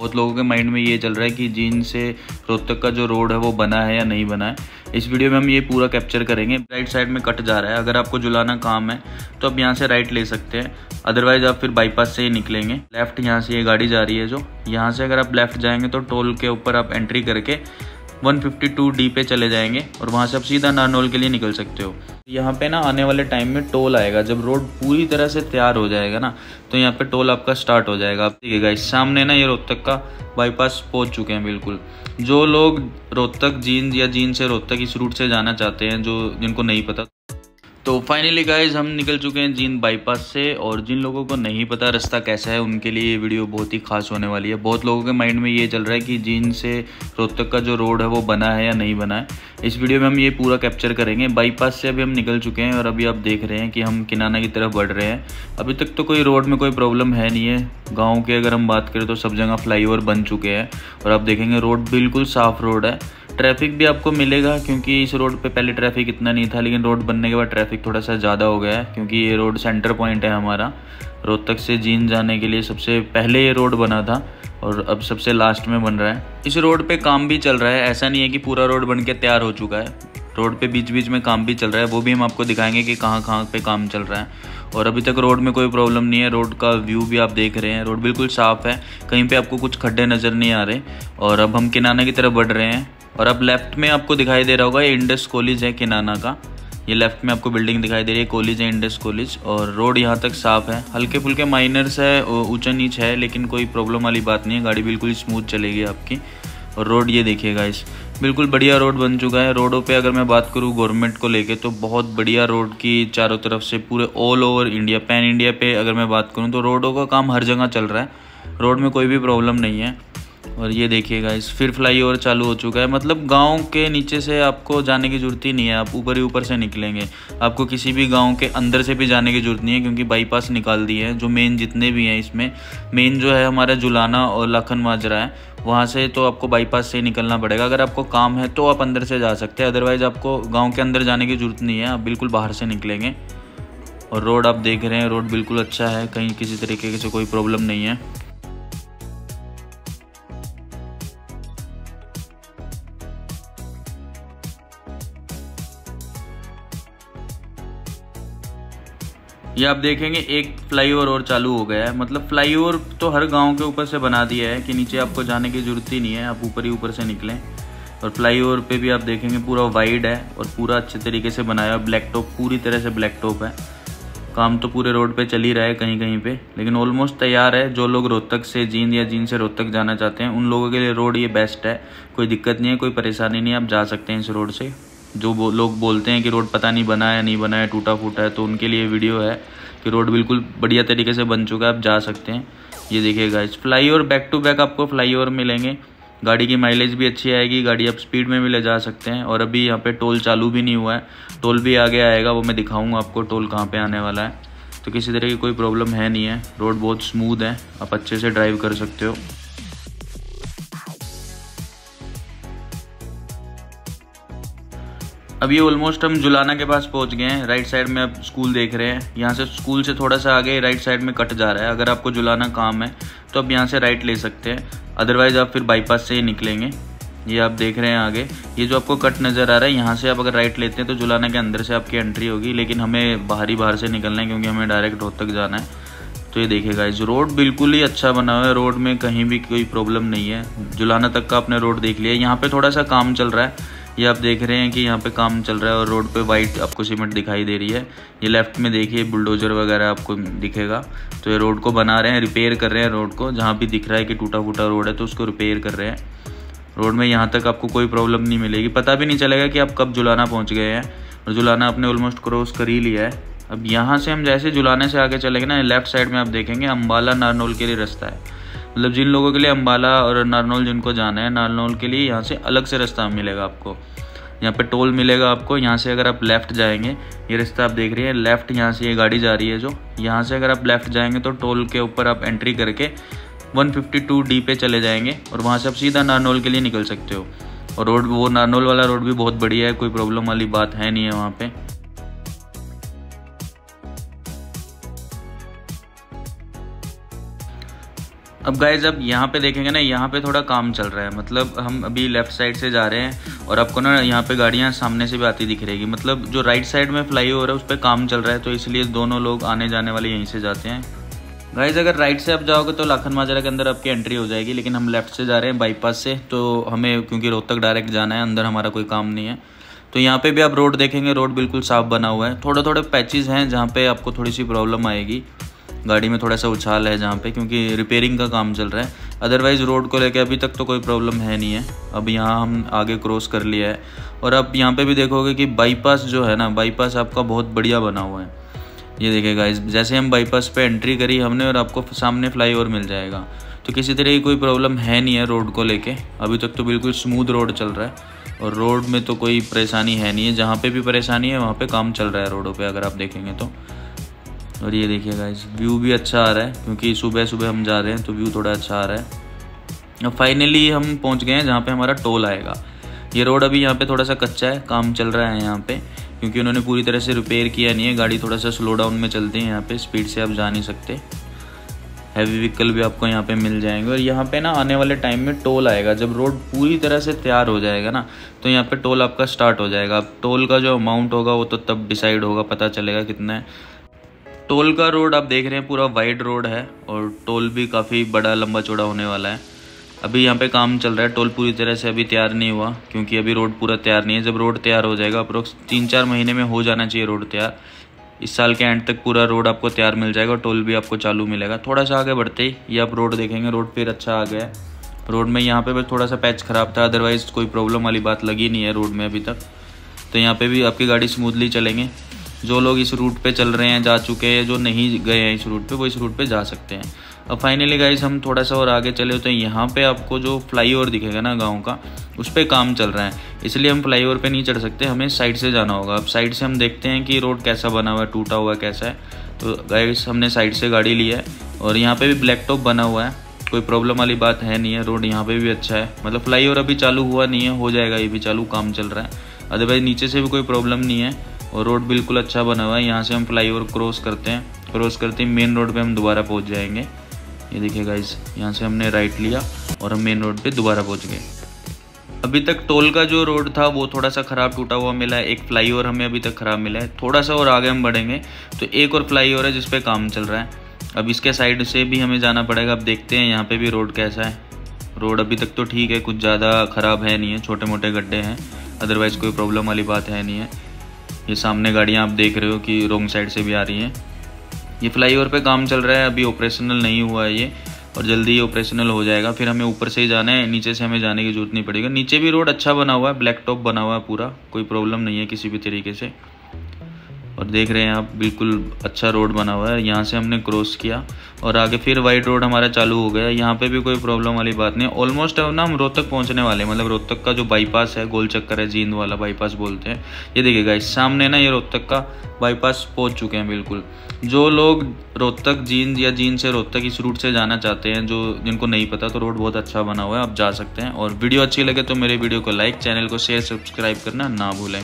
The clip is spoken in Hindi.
बहुत लोगों के माइंड में ये चल रहा है कि जीन से रोहतक का जो रोड है वो बना है या नहीं बना है। इस वीडियो में हम ये पूरा कैप्चर करेंगे। राइट साइड में कट जा रहा है। अगर आपको जुलाना काम है तो आप यहाँ से राइट ले सकते हैं। अदरवाइज़ आप फिर बाईपास से ही निकलेंगे। लेफ़्ट यहाँ से ये यह गाड़ी जा रही है जो। यहाँ से अगर आप लेफ़्ट जाएँगे तो टोल के ऊपर आप एंट्री करके 152 डी पे चले जाएँगे और वहाँ से आप सीधा नारनौल के लिए निकल सकते हो। यहाँ पे ना आने वाले टाइम में टोल आएगा। जब रोड पूरी तरह से तैयार हो जाएगा ना तो यहाँ पे टोल आपका स्टार्ट हो जाएगा। आप देखिएगा इस सामने ना ये रोहतक का बाईपास पहुँच चुके हैं बिल्कुल। जो लोग रोहतक जींद या जींद से रोहतक इस रूट से जाना चाहते हैं, जो जिनको नहीं पता तो फाइनली गाइज़ हम निकल चुके हैं जींद बाईपास से और जिन लोगों को नहीं पता रास्ता कैसा है, उनके लिए ये वीडियो बहुत ही खास होने वाली है। बहुत लोगों के माइंड में ये चल रहा है कि जींद से रोहतक का जो रोड है, वो बना है या नहीं बना है। इस वीडियो में हम ये पूरा कैप्चर करेंगे। बाईपास से अभी हम निकल चुके हैं और अभी आप देख रहे हैं कि हम किनाना की तरफ़ बढ़ रहे हैं। अभी तक तो कोई रोड में कोई प्रॉब्लम है नहीं है। गाँव की अगर हम बात करें तो सब जगह फ्लाई बन चुके हैं और आप देखेंगे रोड बिल्कुल साफ़ रोड है। ट्रैफ़िक भी आपको मिलेगा, क्योंकि इस रोड पे पहले ट्रैफ़िक इतना नहीं था, लेकिन रोड बनने के बाद ट्रैफ़िक थोड़ा सा ज़्यादा हो गया है, क्योंकि ये रोड सेंटर पॉइंट है हमारा। रोहतक से जीन जाने के लिए सबसे पहले ये रोड बना था, और अब सबसे लास्ट में बन रहा है। इस रोड पे काम भी चल रहा है, ऐसा नहीं है कि पूरा रोड बन के तैयार हो चुका है। रोड पे बीच बीच में काम भी चल रहा है, वो भी हम आपको दिखाएँगे कि कहाँ कहाँ पे काम चल रहा है। और अभी तक रोड में कोई प्रॉब्लम नहीं है, रोड का व्यू भी आप देख रहे हैं, रोड बिल्कुल साफ़ है, कहीं पे आपको कुछ खड्डे नज़र नहीं आ रहे, और अब हम किनाना की तरफ़ बढ़ रहे हैं। और अब लेफ़्ट में आपको दिखाई दे रहा होगा, ये इंडस कॉलेज है किनाना का। ये लेफ़्ट में आपको बिल्डिंग दिखाई दे रही है कॉलेज है इंडस कॉलेज और रोड यहाँ तक साफ़ है। हल्के फुल्के माइनर्स है ऊँचा नीच है, लेकिन कोई प्रॉब्लम वाली बात नहीं है। गाड़ी बिल्कुल स्मूथ चलेगी आपकी। और रोड ये देखिएगा इस बिल्कुल बढ़िया रोड बन चुका है। रोडों पे अगर मैं बात करूँ गवर्नमेंट को लेके तो बहुत बढ़िया रोड की चारों तरफ़ से पूरे all over India pan India पे अगर मैं बात करूँ तो रोडों का काम हर जगह चल रहा है। रोड में कोई भी प्रॉब्लम नहीं है। और ये देखिएगा इस फिर फ्लाई ओवर चालू हो चुका है। मतलब गाँव के नीचे से आपको जाने की ज़रूरत ही नहीं है, आप ऊपर ही ऊपर से निकलेंगे। आपको किसी भी गाँव के अंदर से भी जाने की ज़रूरत नहीं है, क्योंकि बाईपास निकाल दिए हैं, जो मेन जितने भी हैं इसमें। मेन जो है हमारा जुलाना और लखन माजरा है, वहाँ से तो आपको बाईपास से निकलना पड़ेगा। अगर आपको काम है तो आप अंदर से जा सकते हैं अदरवाइज़ आपको गाँव के अंदर जाने की ज़रूरत नहीं है, आप बिल्कुल बाहर से निकलेंगे। और रोड आप देख रहे हैं रोड बिल्कुल अच्छा है, कहीं किसी तरीके से कोई प्रॉब्लम नहीं है। ये आप देखेंगे, एक फ्लाईओवर और चालू हो गया है। मतलब फ्लाईओवर तो हर गाँव के ऊपर से बना दिया है कि नीचे आपको जाने की ज़रूरत ही नहीं है, आप ऊपर ही ऊपर से निकलें। और फ्लाईओवर पे भी आप देखेंगे, पूरा वाइड है और पूरा अच्छे तरीके से बनाया है। ब्लैक टॉप पूरी तरह से ब्लैक टॉप है। काम तो पूरे रोड पे चल ही रहा है कहीं कहीं पे, लेकिन ऑलमोस्ट तैयार है। जो लोग रोहतक से, जींद या जींद से रोहतक जाना चाहते हैं, उन लोगों के लिए रोड ये बेस्ट है। कोई दिक्कत नहीं है, कोई परेशानी नहीं आप जा सकते हैं इस रोड से। जो बो, लोग बोलते हैं कि रोड पता नहीं बना है नहीं बना है टूटा फूटा है तो उनके लिए वीडियो है कि रोड बिल्कुल बढ़िया तरीके से बन चुका है आप जा सकते हैं। ये देखिएगा इस flyover back to back आपको फ्लाई ओवर मिलेंगे। गाड़ी की माइलेज भी अच्छी आएगी गाड़ी आप स्पीड में भी ले जा सकते हैं और अभी यहाँ पे टोल चालू भी नहीं हुआ है। टोल भी आगे आएगा वो मैं दिखाऊँगा आपको टोल कहाँ पे आने वाला है। तो किसी तरह की कोई प्रॉब्लम है नहीं है। रोड बहुत स्मूथ है आप अच्छे से ड्राइव कर सकते हो। अब ये ऑलमोस्ट हम जुलाना के पास पहुँच गए हैं। राइट साइड में अब स्कूल देख रहे हैं। यहाँ से स्कूल से थोड़ा सा आगे राइट साइड में कट जा रहा है। अगर आपको जुलाना काम है तो आप यहाँ से राइट ले सकते हैं। अदरवाइज़ आप फिर बाईपास से ही निकलेंगे। ये आप देख रहे हैं आगे। ये जो आपको कट नज़र आ रहा है, यहाँ से आप अगर राइट लेते हैं तो जुलाना के अंदर से आपकी एंट्री होगी। लेकिन हमें बाहरी बाहर से निकलना है, क्योंकि हमें डायरेक्ट रोड तक जाना है। तो ये देखेगा इस रोड बिल्कुल ही अच्छा बना हुआ है। रोड में कहीं भी कोई प्रॉब्लम नहीं है। जुलाना तक का आपने रोड देख लिया। यहाँ पे थोड़ा सा काम चल रहा है। ये आप देख रहे हैं कि यहाँ पे काम चल रहा है और रोड पे वाइट आपको सीमेंट दिखाई दे रही है। ये लेफ़्ट में देखिए बुलडोजर वगैरह आपको दिखेगा। तो ये रोड को बना रहे हैं रिपेयर कर रहे हैं रोड को। जहाँ भी दिख रहा है कि टूटा फूटा रोड है तो उसको रिपेयर कर रहे हैं। रोड में यहाँ तक आपको कोई प्रॉब्लम नहीं मिलेगी। पता भी नहीं चलेगा कि आप कब जुलाना पहुँच गए हैं। और जुलाना आपने ऑलमोस्ट क्रॉस कर ही लिया है। अब यहाँ से हम जैसे जुलाने से आगे चलेंगे ना लेफ़्ट साइड में आप देखेंगे अम्बाला नारनोल के लिए रास्ता है। मतलब जिन लोगों के लिए अम्बाला और नारनौल जिनको जाना है, नारनौल के लिए यहाँ से अलग से रास्ता मिलेगा आपको। यहाँ पे टोल मिलेगा आपको, यहाँ से अगर आप लेफ़्ट जाएँगे, ये रास्ता आप देख रहे हैं, लेफ़्ट यहाँ से ये गाड़ी जा रही है जो, यहाँ से अगर आप लेफ़्ट जाएँगे तो टोल के ऊपर आप एंट्री करके 152 डी पे चले जाएँगे और वहाँ से आप सीधा नारनौल के लिए निकल सकते हो। और रोड, वो नारनौल वाला रोड भी बहुत बढ़िया है, कोई प्रॉब्लम वाली बात है नहीं है वहाँ पे। अब गाइज़ अब यहाँ पे देखेंगे ना, यहाँ पे थोड़ा काम चल रहा है। मतलब हम अभी लेफ़्ट साइड से जा रहे हैं और आपको ना यहाँ पे गाड़ियाँ सामने से भी आती दिख रहेगी मतलब जो राइट साइड में फ्लाई ओवर है, उस पर काम चल रहा है तो इसलिए दोनों लोग आने जाने वाले यहीं से जाते हैं। गाइज़ अगर राइट से आप जाओगे तो लाखन माजरा के अंदर आपकी एंट्री हो जाएगी, लेकिन हम लेफ़्ट से जा रहे हैं बाईपास से तो हमें क्योंकि रोहतक डायरेक्ट जाना है, अंदर हमारा कोई काम नहीं है। तो यहाँ पे भी आप रोड देखेंगे रोड बिल्कुल साफ़ बना हुआ है। थोड़े थोड़े पैचेस हैं जहाँ पे आपको थोड़ी सी प्रॉब्लम आएगी। गाड़ी में थोड़ा सा उछाल है जहाँ पे, क्योंकि रिपेयरिंग का काम चल रहा है। अदरवाइज़ रोड को लेके अभी तक तो कोई प्रॉब्लम है नहीं है। अब यहाँ हम आगे क्रॉस कर लिया है। और अब यहाँ पे भी देखोगे कि बाईपास जो है ना बाईपास आपका बहुत बढ़िया बना हुआ है। ये देखेगा गाइस जैसे हम बाईपास पे एंट्री करी हमने और आपको सामने फ्लाई ओवर मिल जाएगा। तो किसी तरह की कोई प्रॉब्लम है नहीं है रोड को लेके। अभी तक तो बिल्कुल स्मूथ रोड चल रहा है। और रोड में तो कोई परेशानी है नहीं है। जहाँ पे भी परेशानी है, वहाँ पे काम चल रहा है रोडों पे, अगर आप देखेंगे तो। और ये देखिए गाइस व्यू भी अच्छा आ रहा है, क्योंकि सुबह सुबह हम जा रहे हैं तो व्यू थोड़ा अच्छा आ रहा है। अब फाइनली हम पहुँच गए हैं जहाँ पे हमारा टोल आएगा। ये रोड अभी यहाँ पे थोड़ा सा कच्चा है, काम चल रहा है यहाँ पे, क्योंकि उन्होंने पूरी तरह से रिपेयर किया नहीं है, गाड़ी थोड़ा सा स्लो डाउन में चलती है यहाँ पे स्पीड से आप जा नहीं सकते। हैवी व्हीकल भी आपको यहाँ पे मिल जाएँगे, और यहाँ पे ना आने वाले टाइम में टोल आएगा। जब रोड पूरी तरह से तैयार हो जाएगा ना तो यहाँ पे टोल आपका स्टार्ट हो जाएगा। अब टोल का जो अमाउंट होगा, वो तो तब डिसाइड होगा, पता चलेगा कितना है। टोल का रोड आप देख रहे हैं, पूरा वाइड रोड है और टोल भी काफ़ी बड़ा लंबा चौड़ा होने वाला है। अभी यहाँ पे काम चल रहा है, टोल पूरी तरह से अभी तैयार नहीं हुआ, क्योंकि अभी रोड पूरा तैयार नहीं है। जब रोड तैयार हो जाएगा अप्रोक्स तीन चार महीने में हो जाना चाहिए रोड तैयार। इस साल के एंड तक पूरा रोड आपको तैयार मिल जाएगा टोल भी आपको चालू मिलेगा। थोड़ा सा आगे बढ़ते ही, ये आप रोड देखेंगे रोड फिर अच्छा आ गया है। रोड में यहाँ पे बस थोड़ा सा पैच ख़राब था अदरवाइज़ कोई प्रॉब्लम वाली बात लगी नहीं है रोड में अभी तक। तो यहाँ पे भी आपकी गाड़ी स्मूथली चलेंगे। जो लोग इस रूट पे चल रहे हैं, जा चुके हैं, जो नहीं गए हैं इस रूट पे, वो इस रूट पे जा सकते हैं। अब फाइनली गाइस हम थोड़ा सा और आगे चले तो यहाँ पे आपको जो फ्लाई ओवर दिखेगा ना गाँव का, उस पर काम चल रहा है। इसलिए हम फ्लाई ओवर पर नहीं चढ़ सकते, हमें साइड से जाना होगा। अब साइड से हम देखते हैं कि रोड कैसा बना हुआ है, टूटा हुआ कैसा है। तो गाइस हमने साइड से गाड़ी ली है, और यहाँ पर भी ब्लैक टॉप बना हुआ है। कोई प्रॉब्लम वाली बात है नहीं है रोड यहाँ पे भी अच्छा है। मतलब फ्लाई ओवर अभी चालू हुआ नहीं है, हो जाएगा, ये भी चालू, काम चल रहा है। अदरवाइज़ नीचे से भी कोई प्रॉब्लम नहीं है। और रोड बिल्कुल अच्छा बना हुआ है। यहाँ से हम फ्लाई ओवर क्रॉस करते हैं। क्रॉस करते ही मेन रोड पे हम दोबारा पहुँच जाएँगे। ये देखिए गाइस यहाँ से हमने राइट लिया और हम मेन रोड पे दोबारा पहुँच गए। अभी तक टोल का जो रोड था, वो थोड़ा सा ख़राब टूटा हुआ मिला है। एक फ्लाई ओवर हमें अभी तक ख़राब मिला है। थोड़ा सा और आगे हम बढ़ेंगे। तो एक और फ्लाई ओवर है, जिसपे काम चल रहा है। अब इसके साइड से भी हमें जाना पड़ेगा। अब देखते हैं यहाँ पे भी रोड कैसा है। रोड अभी तक तो ठीक है, कुछ ज़्यादा ख़राब है नहीं है। छोटे मोटे गड्ढे हैं। अदरवाइज़ कोई प्रॉब्लम वाली बात है नहीं है। ये सामने गाड़ियाँ आप देख रहे हो कि रोंग साइड से भी आ रही हैं। ये फ्लाईओवर पे काम चल रहा है, अभी ऑपरेशनल नहीं हुआ है ये, और जल्दी ये ऑपरेशनल हो जाएगा। फिर हमें ऊपर से ही जाना है, नीचे से हमें जाने की ज़रूरत नहीं पड़ेगी। नीचे भी रोड अच्छा बना हुआ है, ब्लैक टॉप बना हुआ है पूरा, कोई प्रॉब्लम नहीं है किसी भी तरीके से। और देख रहे हैं आप, बिल्कुल अच्छा रोड बना हुआ है। यहाँ से हमने क्रॉस किया और आगे फिर वाइट रोड हमारा चालू हो गया। यहाँ पे भी कोई प्रॉब्लम वाली बात नहीं। ऑलमोस्ट अब ना हम रोहतक पहुँचने वाले हैं। मतलब रोहतक का जो बाईपास है, गोल चक्कर है, जींद वाला बाईपास बोलते हैं। ये देखिएगा इस सामने ना ये रोहतक का बाईपास पहुँच चुके हैं बिल्कुल। जो लोग रोहतक जींद या जींद से रोहतक इस रूट से जाना चाहते हैं, जो जिनको नहीं पता तो रोड बहुत अच्छा बना हुआ है। आप जा सकते हैं। और वीडियो अच्छी लगे तो मेरे वीडियो को लाइक चैनल को शेयर सब्सक्राइब करना ना भूलें।